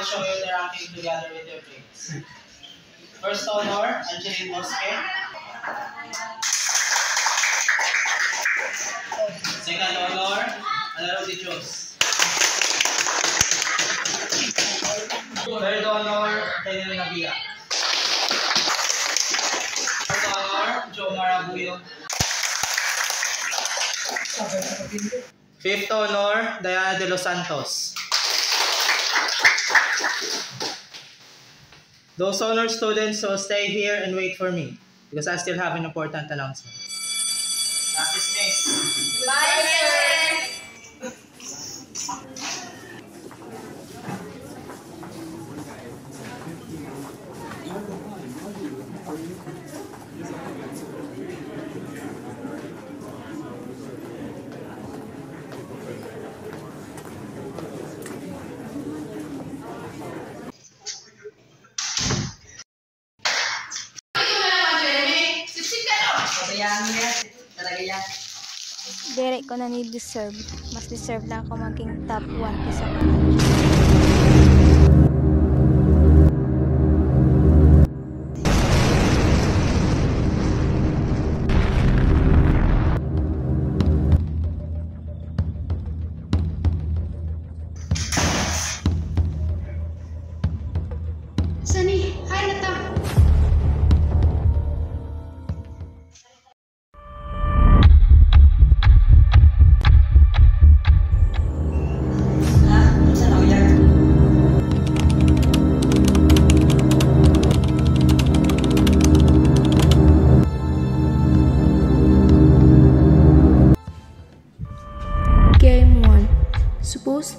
will show you the ranking together with your grades. First honor, Angeline Bosque. Second honor, Alaro de Dios. Third honor, Daniel Navia. Fourth honor, Joe Marabuyo. Fifth honor, Diana de los Santos. Those honor students will stay here and wait for me because I still have an important announcement. Class dismissed. Bye, sir! Ko na ni deserve. Mas deserve na ako maging top 1 kaysa mga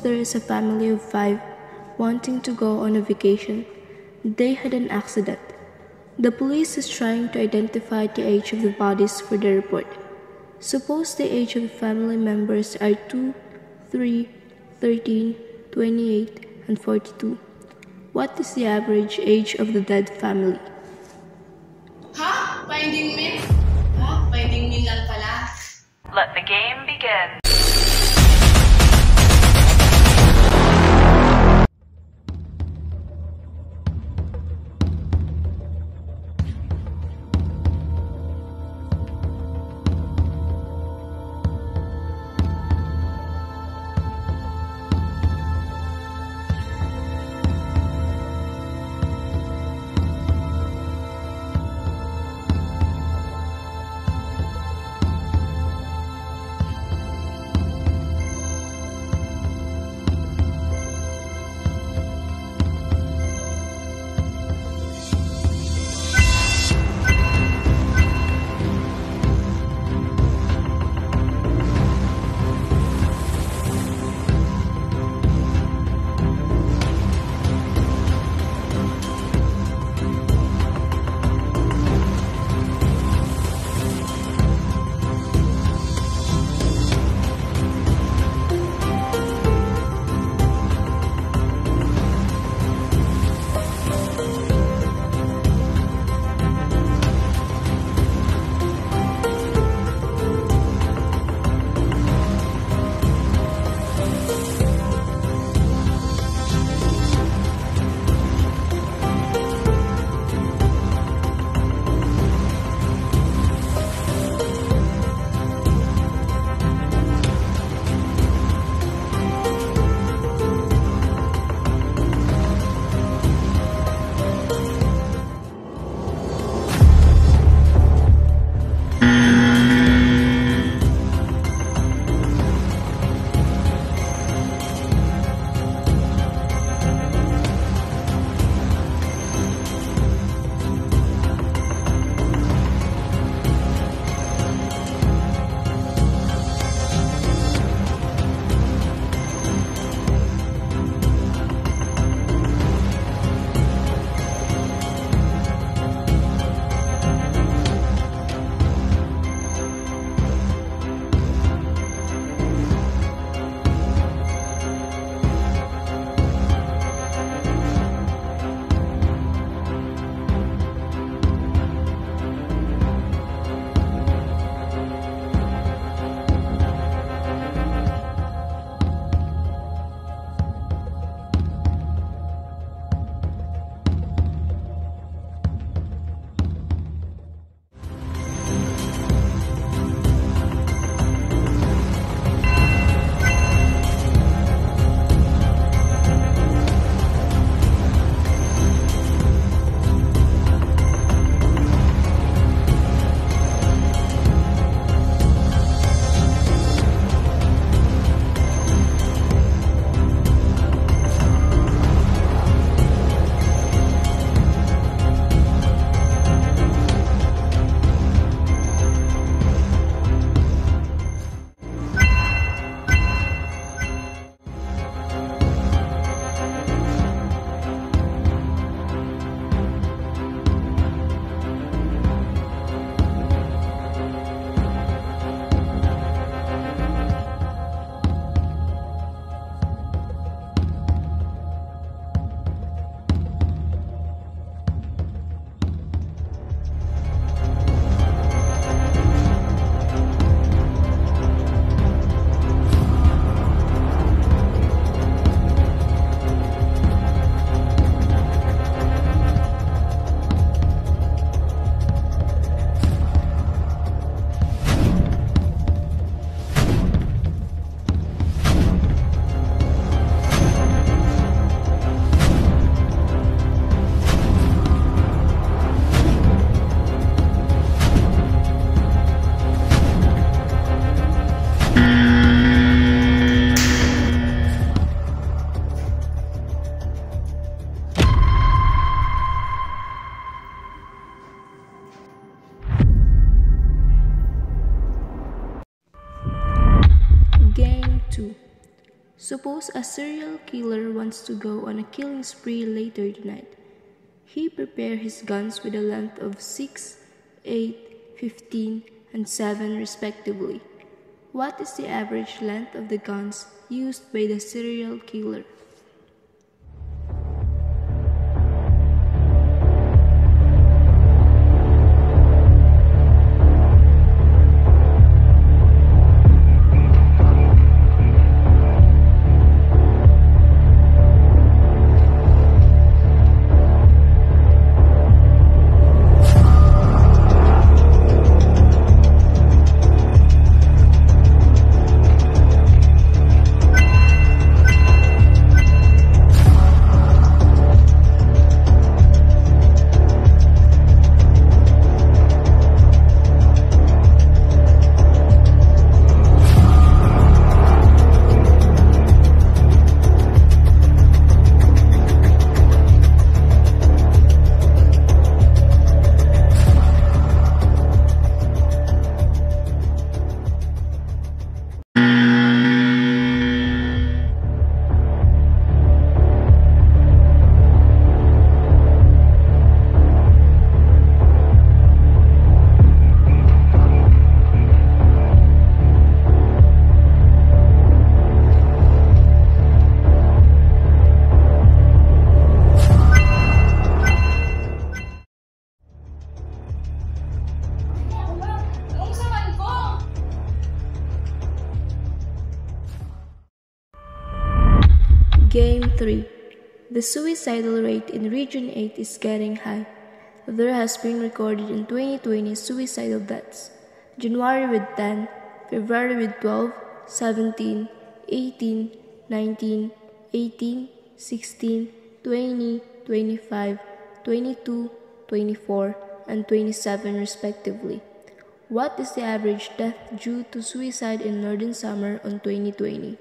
there is a family of five wanting to go on a vacation. They had an accident. The police is trying to identify the age of the bodies for the report. Suppose the age of the family members are 2, 3, 13, 28, and 42. What is the average age of the dead family? Ha? Finding me? Ha? Finding me lang pala. Let the game begin. Suppose a serial killer wants to go on a killing spree later tonight. He prepare his guns with a length of 6, 8, 15, and 7 respectively. What is the average length of the guns used by the serial killer? Game 3 The suicidal rate in Region 8 is getting high. There has been recorded in 2020 suicidal deaths. January with 10, February with 12, 17, 18, 19, 18, 16, 20, 25, 22, 24, and 27 respectively. What is the average death due to suicide in Northern Samar on 2020?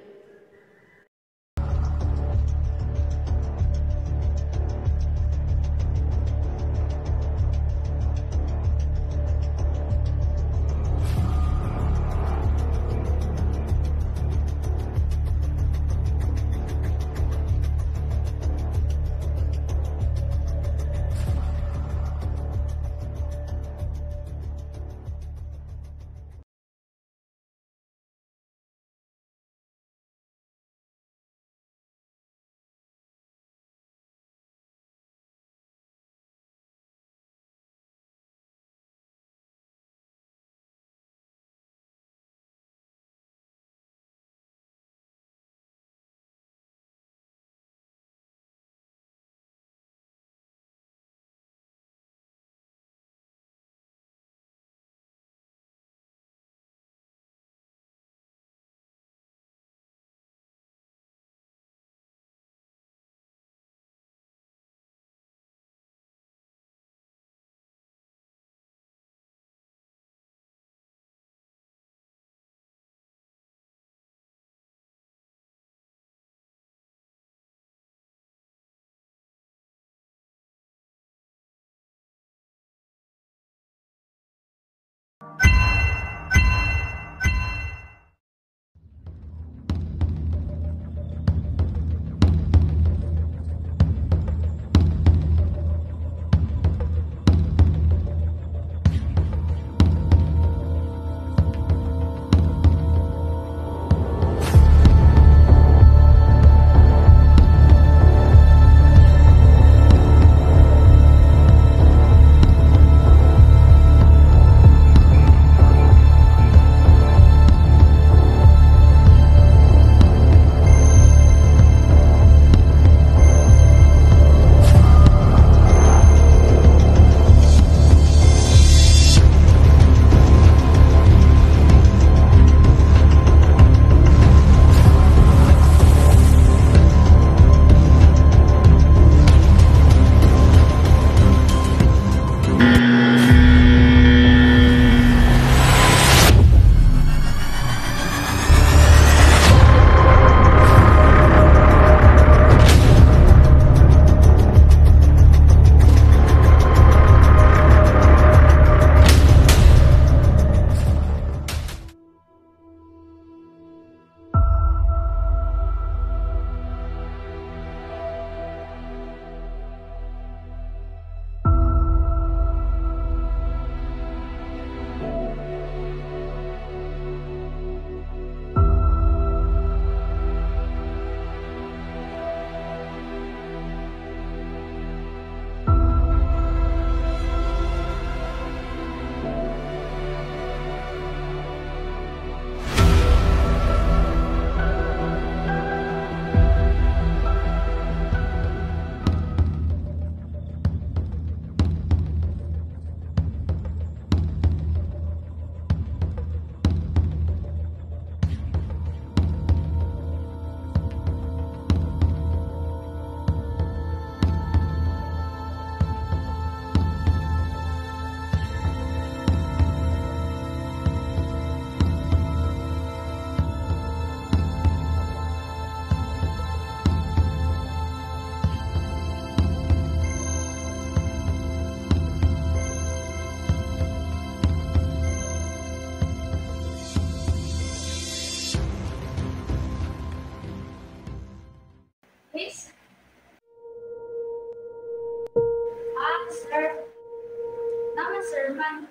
Lang.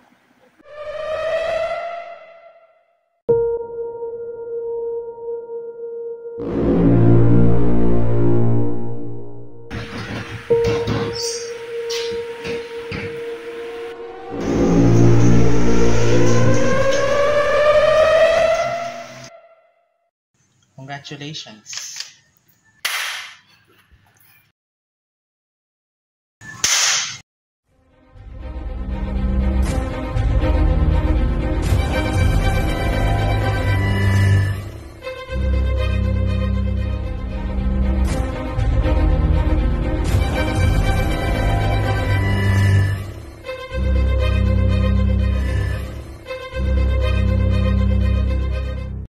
Congratulations.